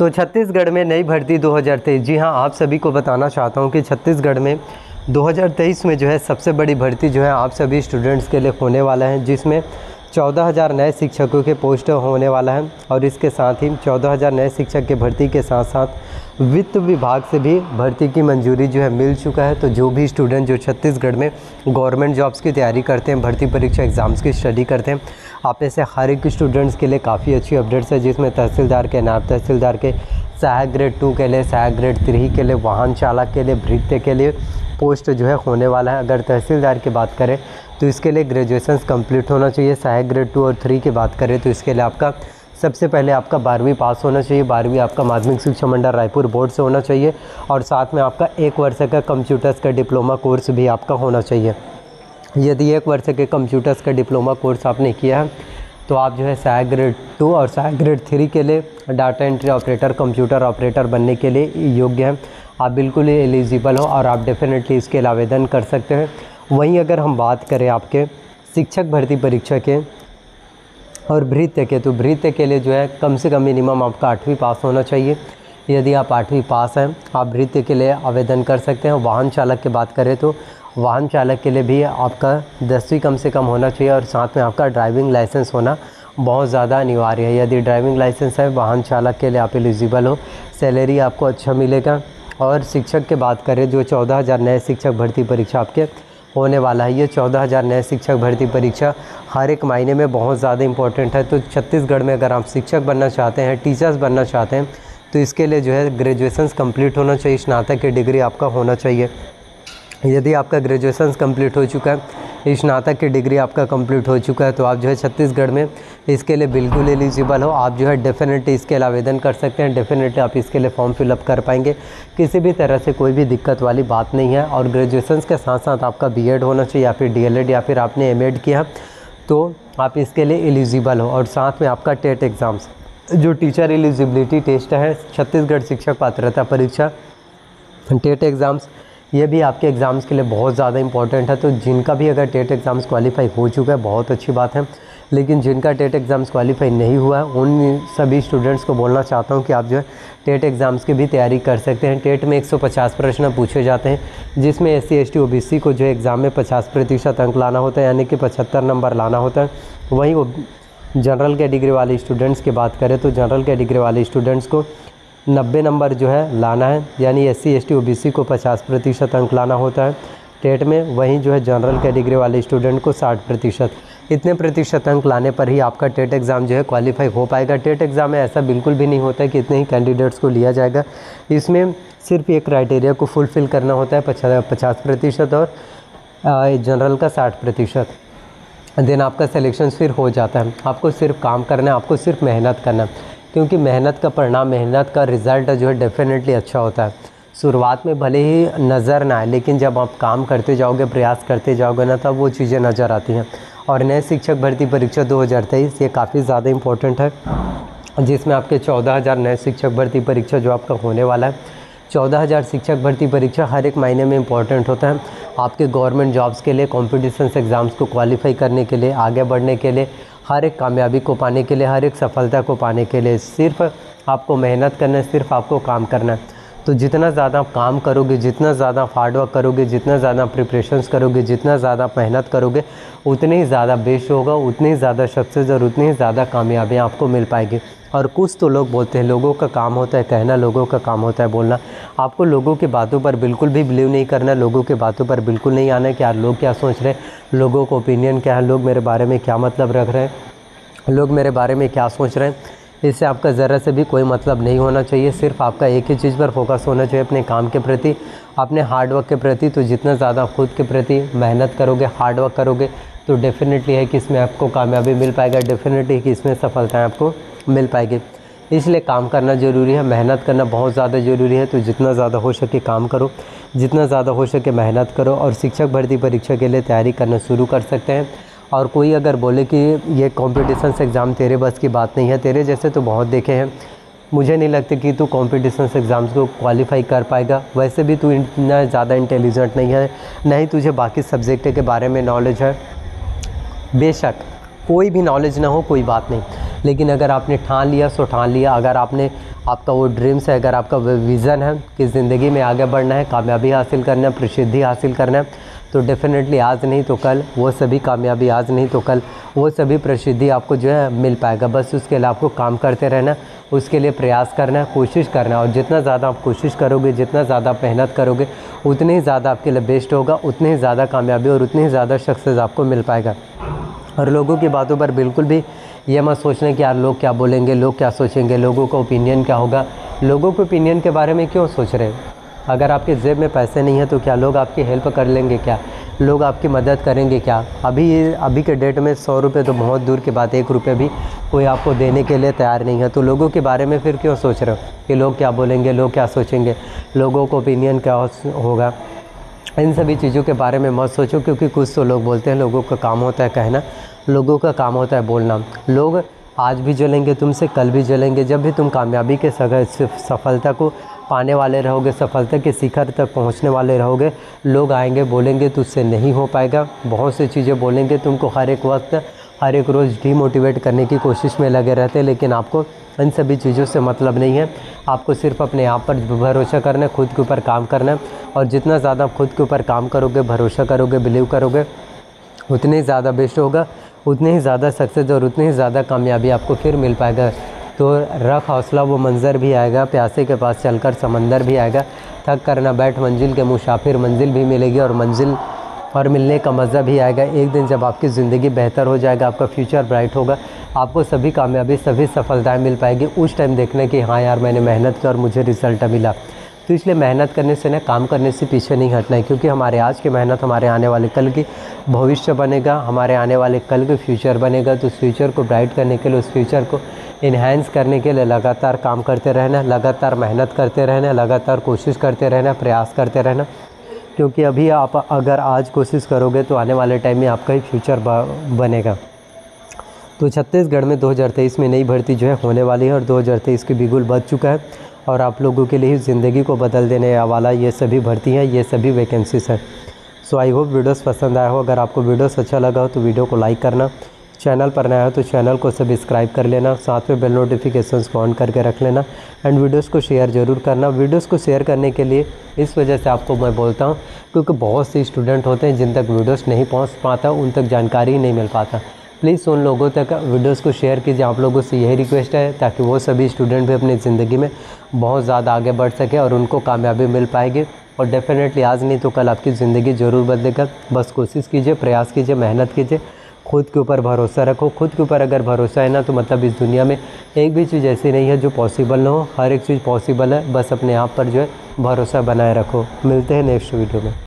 तो छत्तीसगढ़ में नई भर्ती 2023 जी हाँ आप सभी को बताना चाहता हूँ कि छत्तीसगढ़ में 2023 में जो है सबसे बड़ी भर्ती जो है आप सभी स्टूडेंट्स के लिए होने वाला है, जिसमें चौदह हज़ार नए शिक्षकों के पोस्ट होने वाला है और इसके साथ ही चौदह हज़ार नए शिक्षक के भर्ती के साथ साथ वित्त विभाग से भी भर्ती की मंजूरी जो है मिल चुका है। तो जो भी स्टूडेंट जो छत्तीसगढ़ में गवर्नमेंट जॉब्स की तैयारी करते हैं, भर्ती परीक्षा एग्ज़ाम्स की स्टडी करते हैं आप ऐसे हर एक स्टूडेंट्स के लिए काफ़ी अच्छी अपडेट्स है, जिसमें तहसीलदार के, नायब तहसीलदार के, सहायक ग्रेड टू के लिए, सहायक ग्रेड थ्री के लिए वाहन चालक के लिए भृत्य के लिए पोस्ट जो है होने वाला है। अगर तहसीलदार की बात करें तो इसके लिए ग्रेजुएशन कंप्लीट होना चाहिए। सहायक ग्रेड टू और थ्री की बात करें तो इसके लिए आपका सबसे पहले आपका बारहवीं पास होना चाहिए। बारहवीं आपका माध्यमिक शिक्षा मंडल रायपुर बोर्ड से होना चाहिए। और साथ में आपका एक वर्ष का कंप्यूटर्स का डिप्लोमा कोर्स भी आपका होना चाहिए। यदि एक वर्ष के कंप्यूटर्स का डिप्लोमा कोर्स आपने किया है तो आप जो है सहायक ग्रेड टू और सहायक ग्रेड थ्री के लिए data entry operator computer operator बनने के लिए योग्य हैं। आप बिल्कुल एलिजिबल हो और आप डेफिनेटली इसके लिए आवेदन कर सकते हैं। वहीं अगर हम बात करें आपके शिक्षक भर्ती परीक्षा के और भृत्य के तो भृत्य के लिए जो है कम से कम मिनिमम आपका आठवीं पास होना चाहिए। यदि आप आठवीं पास हैं, आप भृत्य के लिए आवेदन कर सकते हैं। वाहन चालक की बात करें तो वाहन चालक के लिए भी आपका दसवीं कम से कम होना चाहिए और साथ में आपका ड्राइविंग लाइसेंस होना बहुत ज़्यादा अनिवार्य है। यदि ड्राइविंग लाइसेंस है, वाहन चालक के लिए आप एलिजिबल हो सैलरी आपको अच्छा मिलेगा। और शिक्षक की बात करें, जो चौदह हज़ार नए शिक्षक भर्ती परीक्षा आपके होने वाला है, ये चौदह हज़ार नए शिक्षक भर्ती परीक्षा हर एक महीने में बहुत ज़्यादा इंपॉर्टेंट है। तो छत्तीसगढ़ में अगर आप शिक्षक बनना चाहते हैं टीचर्स बनना चाहते हैं तो इसके लिए जो है ग्रेजुएशन कंप्लीट होना चाहिए, स्नातक की डिग्री आपका होना चाहिए। यदि आपका ग्रेजुएशन कंप्लीट हो चुका है स्नातक की डिग्री आपका कंप्लीट हो चुका है तो आप जो है छत्तीसगढ़ में इसके लिए बिल्कुल एलिजिबल हो। आप जो है डेफिनेटली इसके लिए आवेदन कर सकते हैं डेफिनेटली आप इसके लिए फॉर्म फिलअप कर पाएँगे। किसी भी तरह से कोई भी दिक्कत वाली बात नहीं है और ग्रेजुएशन के साथ साथ आपका बी होना चाहिए या फिर डी या फिर आपने एम किया तो आप इसके लिए एलिजिबल हो। और साथ में आपका टेट एग्ज़ाम्स जो टीचर एलिजिबिलिटी टेस्ट है, छत्तीसगढ़ शिक्षक पात्रता परीक्षा, टेट एग्ज़ाम्स ये भी आपके एग्ज़ाम्स के लिए बहुत ज़्यादा इंपॉर्टेंट है तो जिनका भी अगर टेट एग्ज़ाम्स क्वालिफाई हो चुका है, बहुत अच्छी बात है। लेकिन जिनका टेट एग्ज़ाम्स क्वालिफाई नहीं हुआ है, उन सभी स्टूडेंट्स को बोलना चाहता हूँ कि आप जो है टेट एग्ज़ाम्स की भी तैयारी कर सकते हैं। टेट में 150 प्रश्न पूछे जाते हैं, जिसमें S C S T O B C को जो एग्ज़ाम में 50 प्रतिशत अंक लाना होता है, यानी कि पचहत्तर नंबर लाना होता है। वहीं वो जनरल कैटेगरी वाले स्टूडेंट्स की बात करें तो जनरल कैटेगरी वाले स्टूडेंट्स को नब्बे नंबर जो है, लाना है। यानी S C S T O B C को पचास प्रतिशत अंक लाना होता है। टेट में वहीं जो है, जनरल कैटेगरी वाले स्टूडेंट को साठ प्रतिशत। इतने प्रतिशत अंक लाने पर ही आपका टेट एग्ज़ाम जो है, क्वालिफाई हो पाएगा। टेट एग्ज़ाम में ऐसा बिल्कुल भी नहीं होता है कि इतने ही कैंडिडेट्स को लिया जाएगा। इसमें सिर्फ़ एक क्राइटेरिया को फुलफ़िल करना होता है पचास प्रतिशत और जनरल का साठ प्रतिशत। देन आपका सिलेक्शन फिर हो जाता है। आपको सिर्फ़ काम करना है, आपको सिर्फ़ मेहनत करना है। क्योंकि मेहनत का परिणाम, मेहनत का रिज़ल्ट जो है डेफिनेटली अच्छा होता है। शुरुआत में भले ही नज़र ना आए, लेकिन जब आप काम करते जाओगे, प्रयास करते जाओगे ना, तब वो चीज़ें नज़र आती हैं। और नए शिक्षक भर्ती परीक्षा 2023 ये काफ़ी ज़्यादा इम्पोर्टेंट है, जिसमें आपके चौदह हज़ार नए शिक्षक भर्ती परीक्षा जो आपका होने वाला है। चौदह हज़ार शिक्षक भर्ती परीक्षा हर एक महीने में इंपॉर्टेंट होता है। आपके गवर्नमेंट जॉब्स के लिए कॉम्पिटिशन एग्ज़ाम्स को क्वालिफाई करने के लिए, आगे बढ़ने के लिए हर एक कामयाबी को पाने के लिए, हर एक सफलता को पाने के लिए सिर्फ़ आपको मेहनत करना है, सिर्फ़ आपको काम करना है। तो जितना ज़्यादा आप काम करोगे, जितना ज़्यादा हार्डवर्क करोगे, जितना ज़्यादा प्रिपरेशंस करोगे, जितना ज़्यादा मेहनत करोगे, उतनी ही ज़्यादा बेश होगा, उतनी ही ज़्यादा सक्सेस और उतनी ही ज़्यादा कामयाबियाँ आपको मिल पाएगी। और कुछ तो लोग बोलते हैं, लोगों का काम होता है कहना, लोगों का काम होता है बोलना। आपको लोगों की बातों पर बिल्कुल भी बिलीव नहीं करना, लोगों की बातों पर बिल्कुल नहीं आना कि यार लोग क्या सोच रहे हैं, लोगों को ओपिनियन क्या है, लोग मेरे बारे में क्या मतलब रख रहे हैं, लोग मेरे बारे में क्या सोच रहे हैं। इससे आपका ज़रा से भी कोई मतलब नहीं होना चाहिए, सिर्फ़ आपका एक ही चीज़ पर फोकस होना चाहिए, अपने काम के प्रति, अपने हार्डवर्क के प्रति। तो जितना ज़्यादा खुद के प्रति मेहनत करोगे हार्डवर्क करोगे तो डेफिनेटली है कि इसमें आपको कामयाबी मिल पाएगा डेफिनेटली कि इसमें सफलताएँ आपको मिल पाएगी। इसलिए काम करना ज़रूरी है, मेहनत करना बहुत ज़्यादा ज़रूरी है तो जितना ज़्यादा हो सके काम करो, जितना ज़्यादा हो सके मेहनत करो और शिक्षक भर्ती परीक्षा के लिए तैयारी करना शुरू कर सकते हैं। और कोई अगर बोले कि ये कॉम्पिटिशन एग्ज़ाम तेरे बस की बात नहीं है, तेरे जैसे तो बहुत देखे हैं। मुझे नहीं लगता कि तू कॉम्पिटिशन एग्ज़ाम्स को क्वालिफाई कर पाएगा। वैसे भी तू इतना ज़्यादा इंटेलिजेंट नहीं है ना ही तुझे बाकी सब्जेक्ट के बारे में नॉलेज है। बेशक, कोई भी नॉलेज ना हो, कोई बात नहीं। लेकिन अगर आपने ठान लिया, सो ठान लिया। अगर आपने, आपका वो ड्रीम्स है, अगर आपका विज़न है कि ज़िंदगी में आगे बढ़ना है, कामयाबी हासिल करना है, प्रसिद्धि हासिल करना है तो डेफ़िनेटली आज नहीं तो कल, वो सभी कामयाबी आज नहीं तो कल, वो सभी प्रसिद्धि आपको जो है मिल पाएगा। बस उसके लिए आपको काम करते रहना, उसके लिए प्रयास करना कोशिश करना और जितना ज़्यादा आप कोशिश करोगे, जितना ज़्यादा आप मेहनत करोगे, उतने ही ज़्यादा आपके लिए बेस्ट होगा, उतनी ही ज़्यादा कामयाबी और उतनी ही ज़्यादा सक्सेस आपको मिल पाएगा। और लोगों की बातों पर बिल्कुल भी ये मत सोचना कि यार लोग क्या बोलेंगे, लोग क्या सोचेंगे, लोगों का ओपिनियन क्या होगा। लोगों के ओपिनियन के बारे में क्यों सोच रहे हैं? अगर आपके जेब में पैसे नहीं हैं तो क्या लोग आपकी हेल्प कर लेंगे क्या? लोग आपकी मदद करेंगे क्या? अभी अभी के डेट में सौ रुपये तो बहुत दूर की बात एक रुपये भी कोई आपको देने के लिए तैयार नहीं है। तो लोगों के बारे में फिर क्यों सोच रहे हो? कि लोग क्या बोलेंगे, लोग क्या सोचेंगे? लोगों को ओपिनियन क्या होगा? इन सभी चीज़ों के बारे में मत सोचो, क्योंकि कुछ तो लोग बोलते हैं, लोगों का काम होता है कहना, लोगों का काम होता है बोलना। लोग आज भी जलेंगे, तुमसे कल भी जलेंगे, जब भी तुम कामयाबी के सफलता को पाने वाले रहोगे, सफलता के शिखर तक पहुँचने वाले रहोगे, लोग आएँगे, बोलेंगे, तुझसे नहीं हो पाएगा। बहुत सी चीज़ें बोलेंगे, तुमको हर एक वक्त हर एक रोज़ डीमोटिवेट करने की कोशिश में लगे रहते हैं, लेकिन आपको इन सभी चीज़ों से मतलब नहीं है। आपको सिर्फ़ अपने आप पर भरोसा करना है, खुद के ऊपर काम करना है, और जितना ज़्यादा खुद के ऊपर काम करोगे, भरोसा करोगे बिलीव करोगे, उतने ही ज़्यादा बेस्ट होगा, उतनी ही ज़्यादा सक्सेस और उतनी ही ज़्यादा कामयाबी आपको फिर मिल पाएगा। तो रख हौसला, वो मंज़र भी आएगा, प्यासे के पास चलकर समंदर भी आएगा। थक करना बैठ, मंजिल के मुसाफिर मंजिल भी मिलेगी, और मंजिल और मिलने का मज़ा भी आएगा। एक दिन जब आपकी ज़िंदगी बेहतर हो जाएगा, आपका फ्यूचर ब्राइट होगा, आपको सभी कामयाबी, सभी सफलताएँ मिल पाएगी। उस टाइम देखने कि हाँ यार, मैंने मेहनत की और मुझे रिज़ल्ट मिला। तो इसलिए मेहनत करने से ना काम करने से पीछे नहीं हटना है, क्योंकि हमारे आज की मेहनत हमारे आने वाले कल की भविष्य बनेगा, हमारे आने वाले कल के फ्यूचर बनेगा। तो उस फ्यूचर को ब्राइट करने के लिए, उस फ्यूचर को इन्हेंस करने के लिए लगातार काम करते रहना, लगातार मेहनत करते रहना, लगातार कोशिश करते रहना, प्रयास करते रहना। क्योंकि अभी आप अगर आज कोशिश करोगे तो आने वाले टाइम में आपका ही फ्यूचर बनेगा। तो छत्तीसगढ़ में 2023 में नई भर्ती जो है होने वाली है और 2023 की बिगुल बच चुका है और आप लोगों के लिए ज़िंदगी को बदल देने वाला ये सभी भर्ती हैं, ये सभी वैकेंसीज हैं। सो आई होप वीडियोस पसंद आया हो। अगर आपको वीडियोस अच्छा लगा हो तो वीडियो को लाइक करना। चैनल पर नया हो तो चैनल को सब्सक्राइब कर लेना, साथ में बेल नोटिफिकेशंस को ऑन करके रख लेना एंड वीडियोस को शेयर ज़रूर करना। वीडियोस को शेयर करने के लिए इस वजह से आपको मैं बोलता हूँ, क्योंकि बहुत से स्टूडेंट होते हैं जिन तक वीडियोस नहीं पहुँच पाता, उन तक जानकारी नहीं मिल पाता। प्लीज़ उन लोगों तक वीडियोस को शेयर कीजिए। आप लोगों से यही रिक्वेस्ट है ताकि वो सभी स्टूडेंट भी अपनी ज़िंदगी में बहुत ज़्यादा आगे बढ़ सके और उनको कामयाबी मिल पाएगी। और डेफिनेटली आज नहीं तो कल आपकी ज़िंदगी ज़रूर बदलेगा। बस कोशिश कीजिए, प्रयास कीजिए, मेहनत कीजिए। खुद के ऊपर भरोसा रखो। खुद के ऊपर अगर भरोसा है ना तो मतलब इस दुनिया में एक भी चीज़ ऐसी नहीं है जो पॉसिबल ना हो। हर एक चीज़ पॉसिबल है। बस अपने आप पर जो है भरोसा बनाए रखो। मिलते हैं नेक्स्ट वीडियो में।